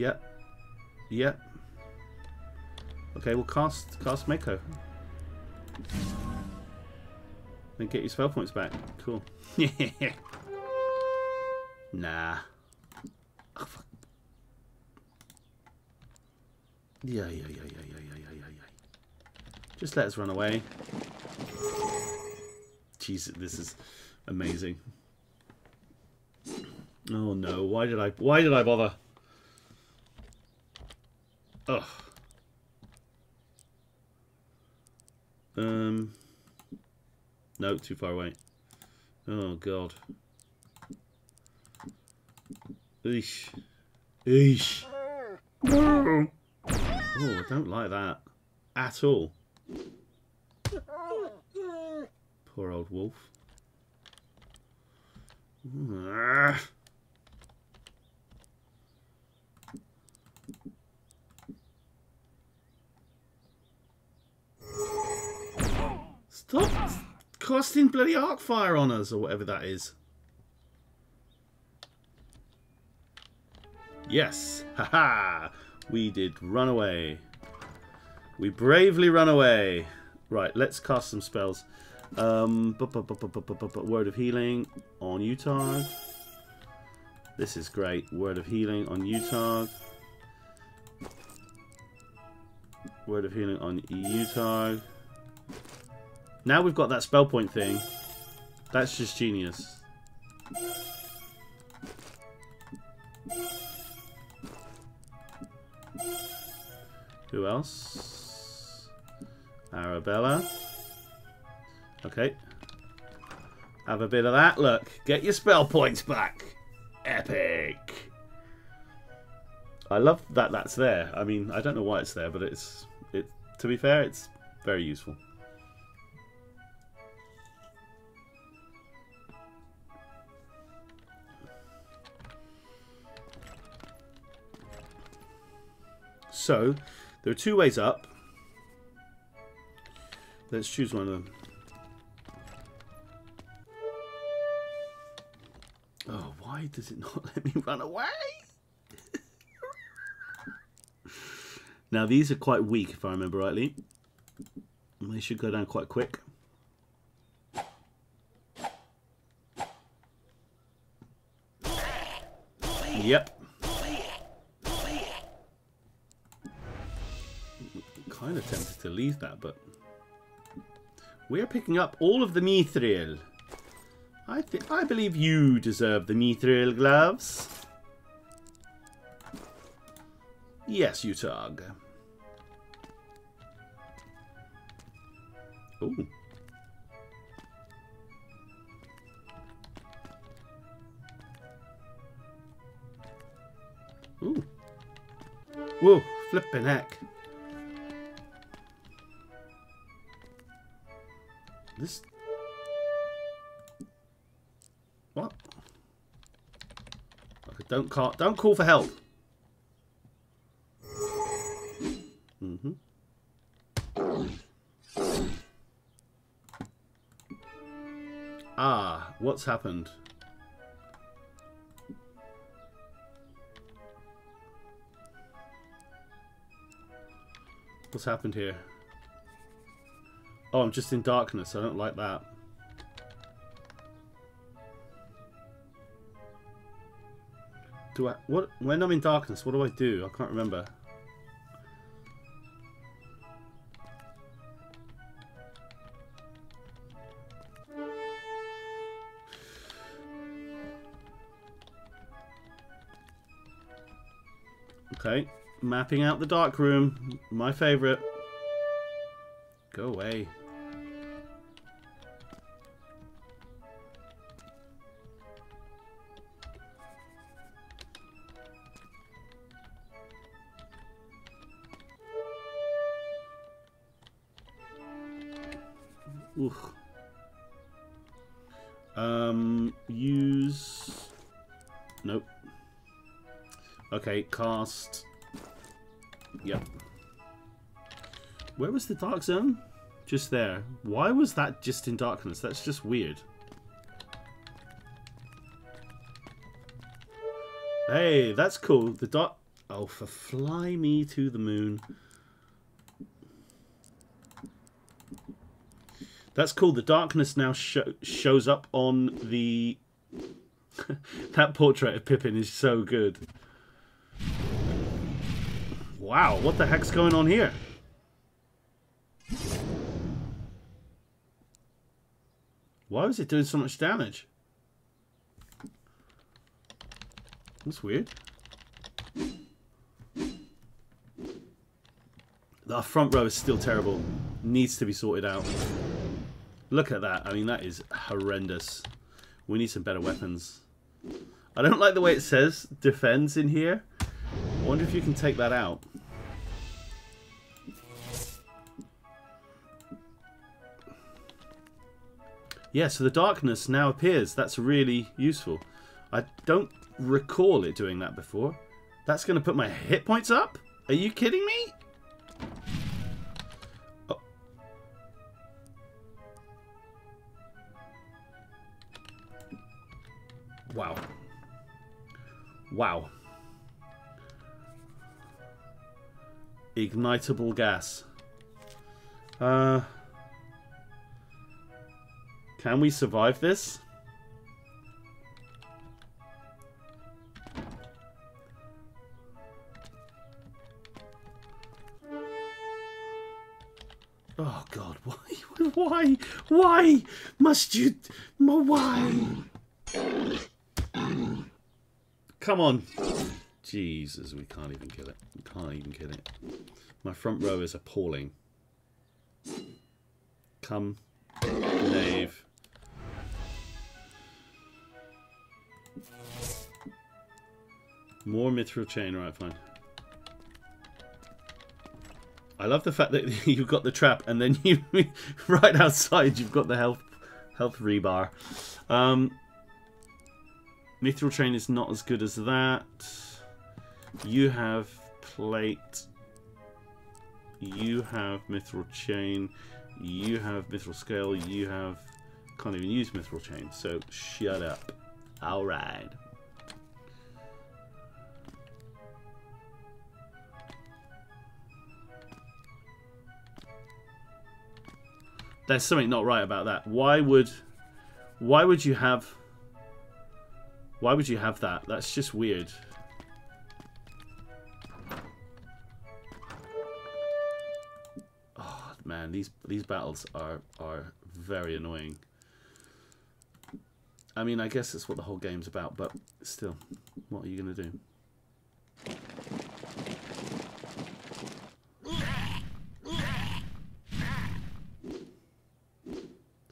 Yep. Yep. Okay, we'll cast cast Mako. Then get your spell points back. Cool. nah. Oh, yeah, yeah, yeah, yeah, yeah, yeah, yeah, yeah. Just let us run away. Jesus, this is amazing. Oh no, why did I why did I bother? Ugh. Um No, too far away. Oh god. Eesh. Eesh. Oh, I don't like that. At all. Poor old wolf. Stop casting bloody arc fire on us, or whatever that is. Yes, haha, we did run away. We bravely run away. Right, let's cast some spells. Um, bu -bu -bu word of healing on Utah. This is great. Word of healing on Utah. Word of healing on Utah. Now we've got that spell point thing. That's just genius. Who else? Arabella. Okay. Have a bit of that. Look, get your spell points back. Epic. I love that that's there. I mean, I don't know why it's there, but it's it. To be fair, it's very useful. So, there are two ways up. Let's choose one of them. Oh, why does it not let me run away? now, these are quite weak, if I remember rightly. They should go down quite quick. Yep. To leave that, but we're picking up all of the mithril. I think I believe you deserve the mithril gloves. Yes, Utog. Ooh. Ooh. Whoa, flipping heck. This... What? Okay, don't call, don't call for help. Mm-hmm. Ah, what's happened? What's happened here? Oh, I'm just in darkness. I don't like that. Do I... What? When I'm in darkness, what do I do? I can't remember. Okay, mapping out the dark room. My favourite. Go away. Okay, cast... Yep. Where was the dark zone? Just there. Why was that just in darkness? That's just weird. Hey, that's cool. The dark... Oh, for fly me to the moon. That's cool. The darkness now sh shows up on the... that portrait of Pippin is so good. Wow, what the heck's going on here? Why was it doing so much damage? That's weird. The front row is still terrible. Needs to be sorted out. Look at that. I mean, that is horrendous. We need some better weapons. I don't like the way it says defends in here. I wonder if you can take that out. Yeah, so the darkness now appears. That's really useful. I don't recall it doing that before. That's going to put my hit points up? Are you kidding me? Oh. Wow. Wow. Ignitable gas. Uh... Can we survive this? Oh God! Why? Why? Why must you? Why? Come on! Jesus, we can't even kill it. We can't even kill it. My front row is appalling. Come, knave. More mithril chain, right, fine. I love the fact that you've got the trap and then you right outside you've got the health health rebar. Um, mithril chain is not as good as that. You have plate. You have mithril chain. You have mithril scale. You have can't even use mithril chain. So shut up. All right. There's something not right about that. Why would why would you have why would you have that? That's just weird. Oh man, these these battles are are very annoying. I mean, I guess that's what the whole game's about, but still, what are you going to do?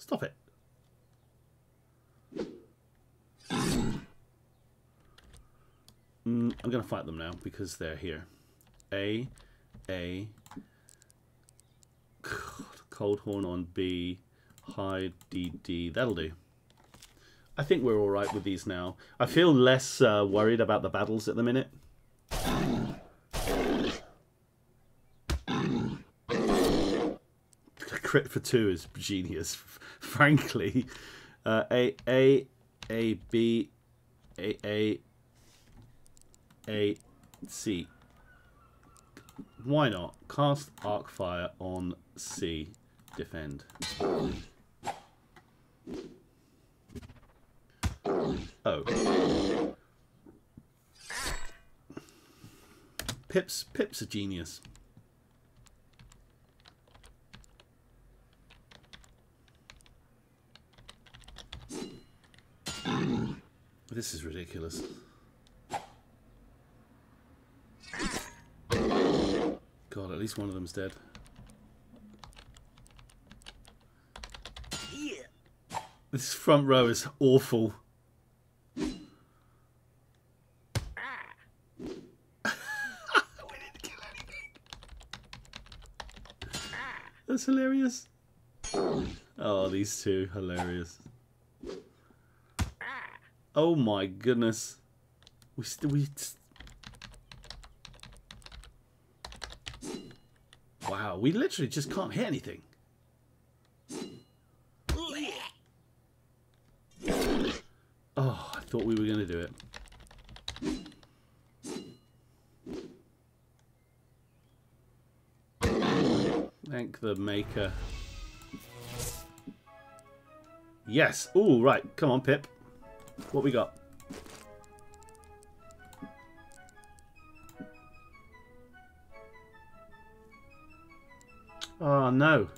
Stop it. Fight them now because they're here. A, A, Cold Horn on B, Hide, D, D. That'll do. I think we're all right with these now. I feel less uh, worried about the battles at the minute. Crit for two is genius frankly. Uh, a A A B A A C. Why not? Cast arc fire on C. Defend. Oh. Pip's Pip's a genius. This is ridiculous. God, at least one of them's dead. This front row is awful. Ah. That's hilarious. Oh, these two, hilarious. Ah. Oh my goodness. We still we. Wow, we literally just can't hit anything. Oh, I thought we were going to do it. Thank the maker. Yes. Oh, right. Come on, Pip. What we got? Oh, no.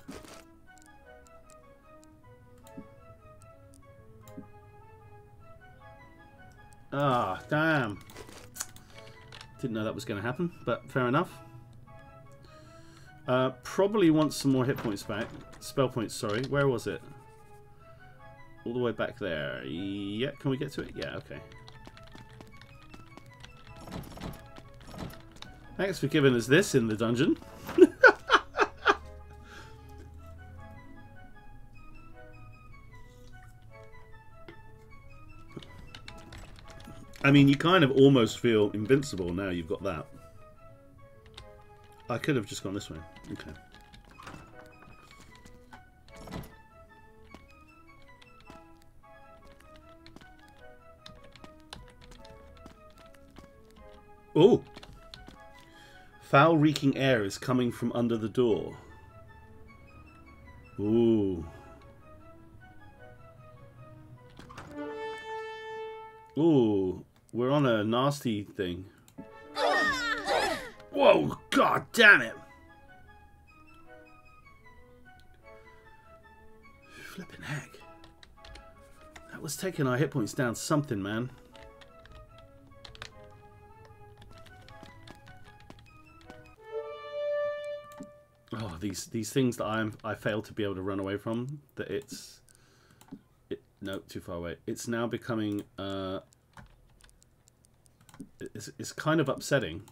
Ah, oh, damn. Didn't know that was going to happen, but fair enough. Uh, probably want some more hit points back. Spell points, sorry. Where was it? All the way back there. Yeah, can we get to it? Yeah, okay. Thanks for giving us this in the dungeon. I mean, you kind of almost feel invincible now you've got that. I could have just gone this way. Okay. Oh! Foul reeking air is coming from under the door. Ooh. Ooh. We're on a nasty thing. Whoa, god damn it! Flipping heck. That was taking our hit points down something, man. Oh, these these things that I'm I failed to be able to run away from. That it's it no too far away. It's now becoming uh it's, it's kind of upsetting.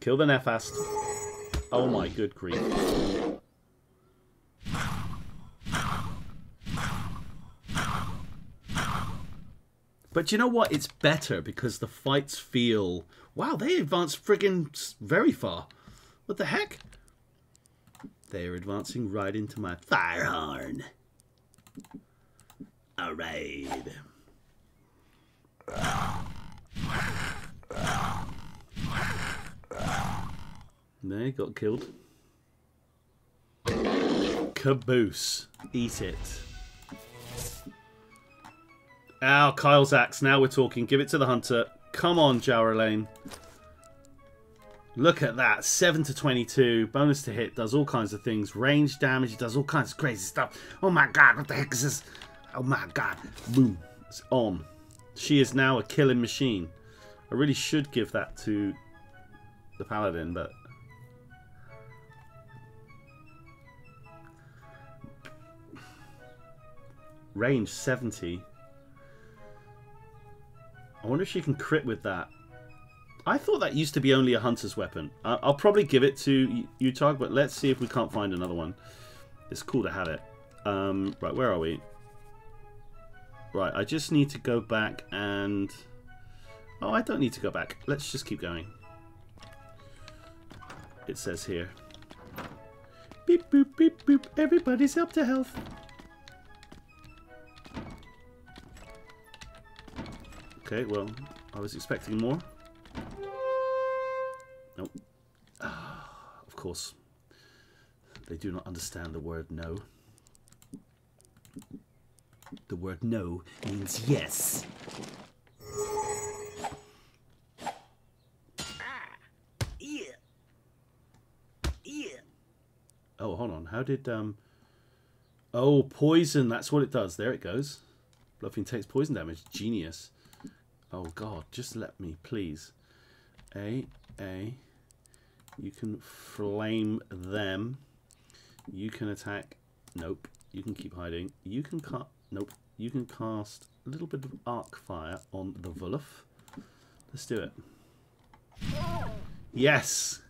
Kill the Nefast. Oh my good grief. But you know what? It's better because the fights feel... Wow, they advanced friggin' very far. What the heck? They're advancing right into my fire horn. A raid. They got killed. Caboose. Eat it. Ow, Kael's axe. Now we're talking. Give it to the hunter. Come on, Lane. Look at that. 7 to 22. Bonus to hit. Does all kinds of things. Range damage. Does all kinds of crazy stuff. Oh my god. What the heck is this? Oh my god. Boom. It's on. She is now a killing machine. I really should give that to the paladin, but... Range 70. I wonder if she can crit with that. I thought that used to be only a hunter's weapon. I'll probably give it to Utah, but let's see if we can't find another one. It's cool to have it. Um, right, where are we? Right, I just need to go back and... Oh, I don't need to go back. Let's just keep going. It says here. Beep, boop, beep, boop. Everybody's up to health. Okay, well, I was expecting more. Nope. Ah, of course. They do not understand the word no. Word no means yes. Oh, hold on. How did um? Oh, poison. That's what it does. There it goes. Bluffing takes poison damage. Genius. Oh God, just let me, please. A A. You can flame them. You can attack. Nope. You can keep hiding. You can cut. Nope. You can cast a little bit of arc fire on the Wulf. Let's do it. Yes!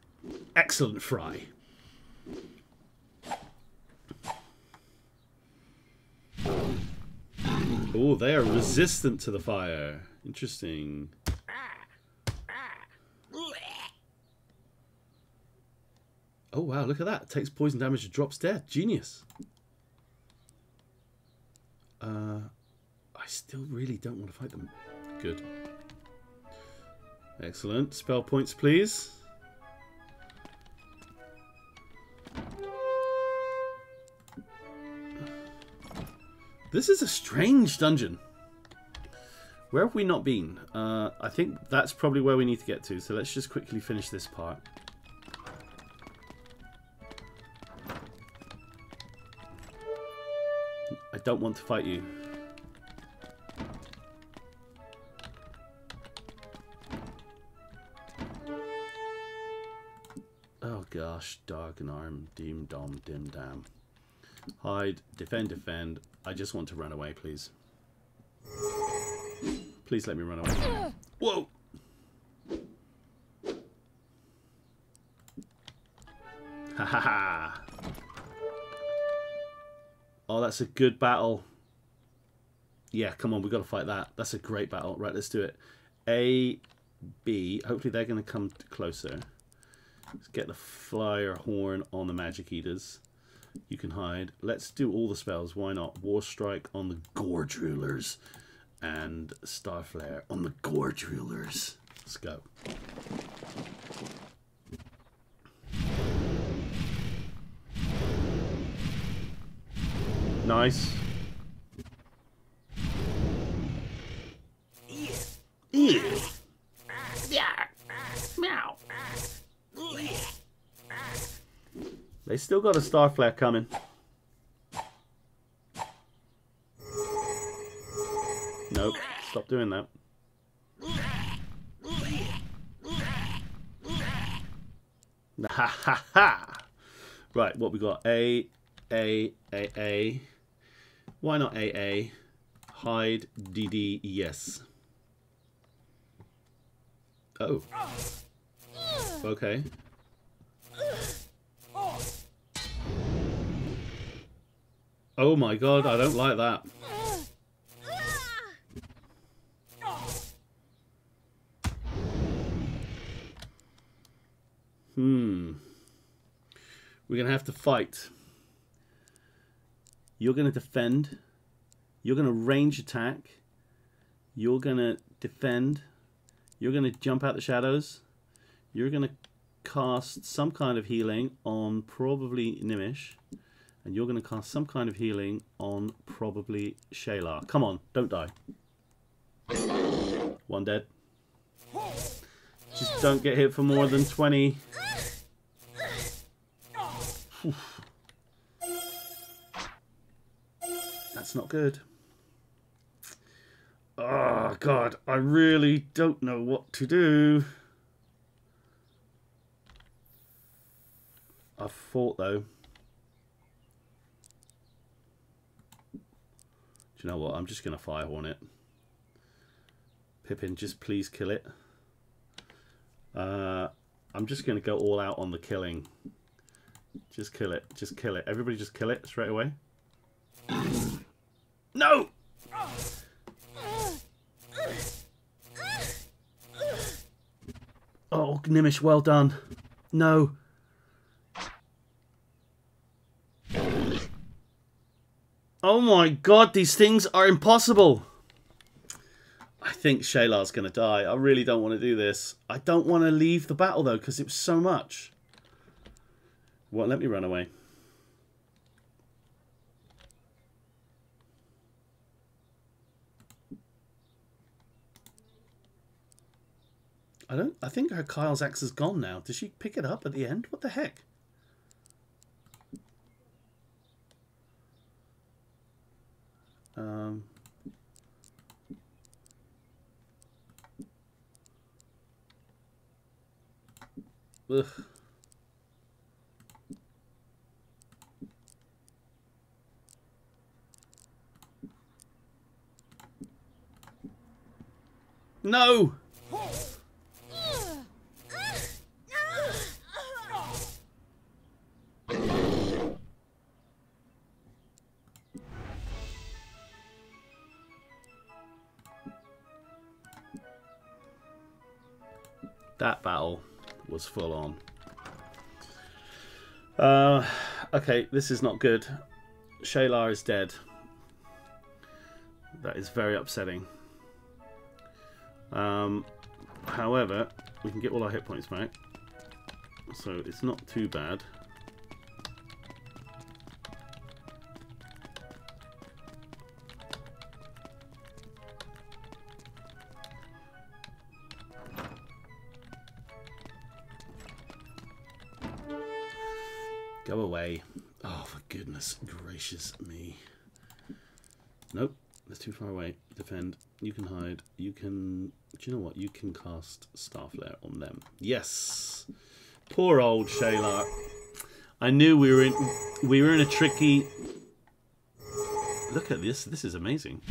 Excellent fry. Oh, they are resistant to the fire. Interesting. Oh wow, look at that. Takes poison damage, drops dead. Genius. Uh, I still really don't want to fight them. Good. Excellent. Spell points, please. This is a strange dungeon. Where have we not been? Uh, I think that's probably where we need to get to, so let's just quickly finish this part. I don't want to fight you. Oh gosh, dark and arm, dim dom dim dam. Hide, defend, defend. I just want to run away, please. Please let me run away. Whoa! That's a good battle. Yeah, come on, we've got to fight that. That's a great battle. Right, let's do it. A, B. Hopefully they're going to come closer. Let's get the flyer horn on the magic eaters. You can hide. Let's do all the spells. Why not? War Strike on the Gorge Rulers. And Star Flare on the Gorge Rulers. Let's go. Nice. They still got a star flare coming. Nope. Stop doing that. Ha ha ha! Right, what we got? A, A, A, A. Why not A, A? Hide, DD, yes. Oh. Okay. Oh my god, I don't like that. Hmm. We're going to have to fight. You're going to defend. You're going to range attack. You're going to defend. You're going to jump out the shadows. You're going to cast some kind of healing on probably Nimish and you're going to cast some kind of healing on probably Shayla. Come on, don't die. One dead. Just don't get hit for more than 20. That's not good. Oh, God. I really don't know what to do. I've fought, though. Do you know what? I'm just going to fire on it. Pippin, just please kill it. Uh, I'm just going to go all out on the killing. Just kill it. Just kill it. Everybody just kill it straight away. No! Oh, Nimish, well done. No. Oh my god, these things are impossible. I think Shayla's going to die. I really don't want to do this. I don't want to leave the battle, though, because it was so much. Well, let me run away. I don't. I think her Kael's axe is gone now. Did she pick it up at the end? What the heck? Um, ugh. No! That battle was full on. Uh, okay, this is not good. Shayla is dead. That is very upsetting. Um, However, we can get all our hit points back. So it's not too bad. Gracious me. Nope, that's too far away. Defend. You can hide. You can... Do you know what? You can cast Starflare on them. Yes! Poor old Shayla. I knew we were in... We were in a tricky... Look at this. This is amazing.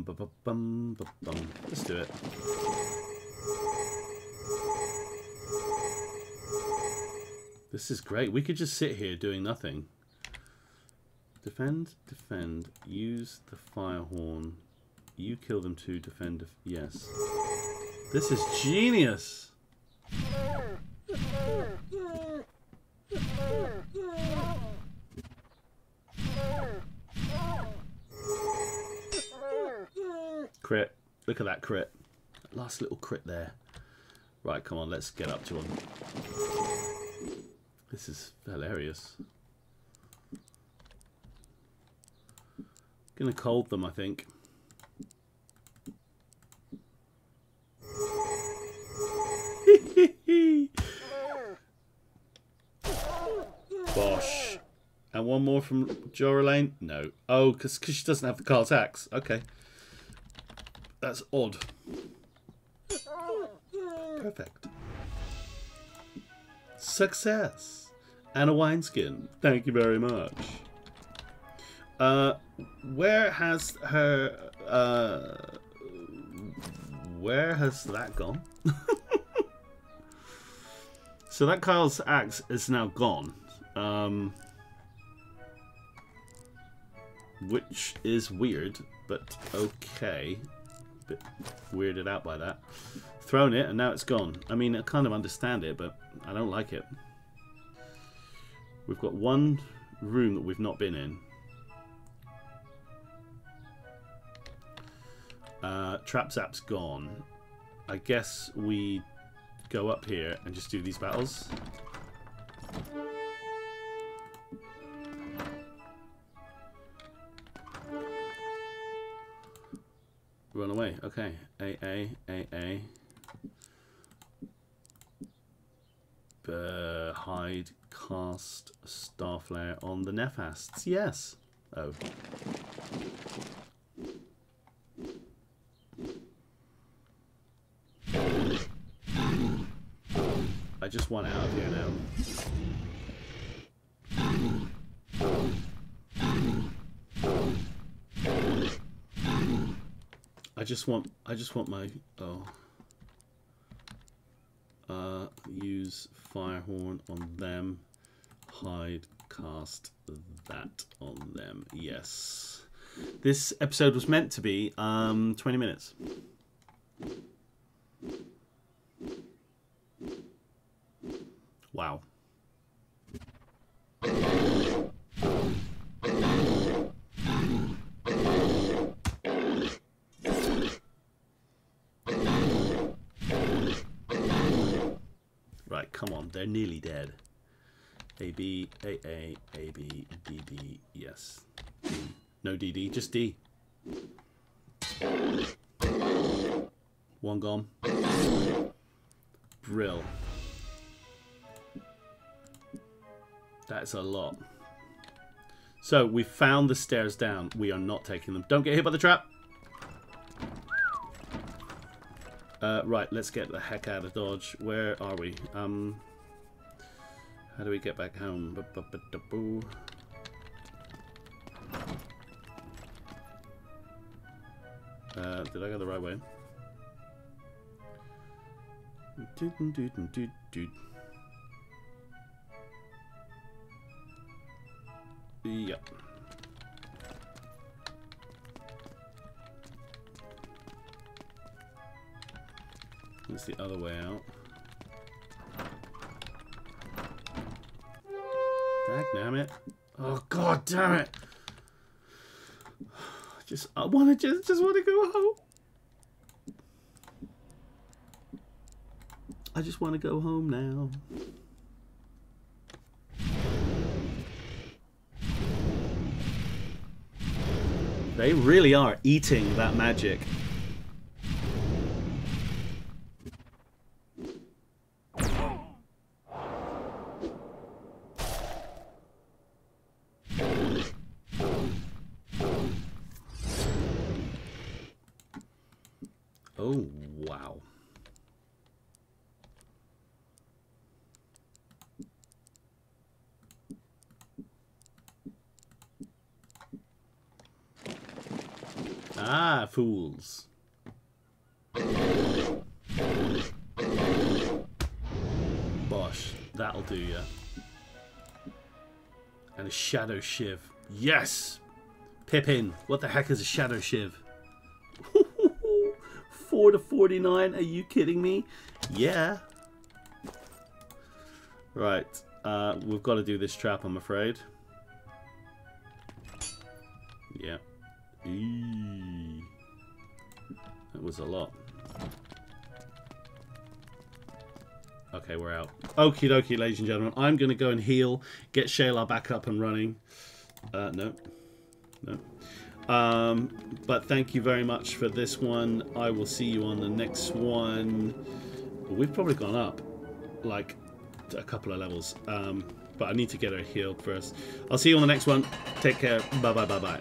Um, bu -bu bum, bu bum. Let's do it. This is great. We could just sit here doing nothing. Defend, defend. Use the fire horn. You kill them too. Defend. Def yes. This is genius. Look at that crit. Last little crit there. Right, come on, let's get up to him. This is hilarious. Gonna cold them, I think. Bosh. And one more from Joralane? No. Oh, because cause she doesn't have the car tax. Okay. That's odd. Perfect. Success. And a wineskin. Thank you very much. Uh, where has her, uh, where has that gone? so that Kael's axe is now gone. Um, which is weird, but okay. Bit weirded out by that. Thrown it, and now it's gone. I mean, I kind of understand it, but I don't like it. We've got one room that we've not been in. Uh, Trap Zap's gone. I guess we go up here and just do these battles. Run away. Okay. A, A, A, A. Uh, hide, cast, Starflare on the Nefasts. Yes. Oh. I just want out of here now. Just want I just want my oh uh use firehorn on them. Hide cast that on them. Yes. This episode was meant to be um 20 minutes. Wow Right, come on, they're nearly dead. A B A A A B D D yes. No D D, just D. One gone. Brill. That's a lot. So we found the stairs down. We are not taking them. Don't get hit by the trap. Uh, right, let's get the heck out of Dodge. Where are we? Um, how do we get back home? Uh, did I go the right way? Yep. It's the other way out. Damn it. Oh god damn it. Just I wanna just just wanna go home. I just wanna go home now. They really are eating that magic. Oh, wow. Ah, fools. Bosh, that'll do ya. And a Shadow Shiv. Yes! Pippin, what the heck is a Shadow Shiv? 4 to 49, are you kidding me? Yeah. Right, uh, we've got to do this trap, I'm afraid. Was a lot. Okay, we're out. Okie dokie, ladies and gentlemen. I'm going to go and heal, get Shayla back up and running. Uh, no. No. Um, but thank you very much for this one. I will see you on the next one. We've probably gone up, like, a couple of levels. Um, but I need to get her healed first. I'll see you on the next one. Take care. Bye-bye, bye-bye.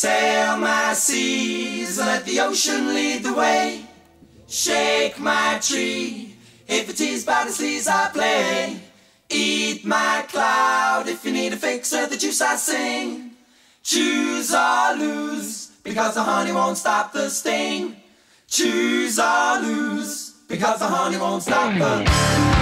Sail my seas, let the ocean lead the way. Shake my tree, if it is by the sleaze I play. Eat my cloud, if you need a fixer, the juice I sing. Choose or lose, because the honey won't stop the sting. Choose or lose, because the honey won't stop the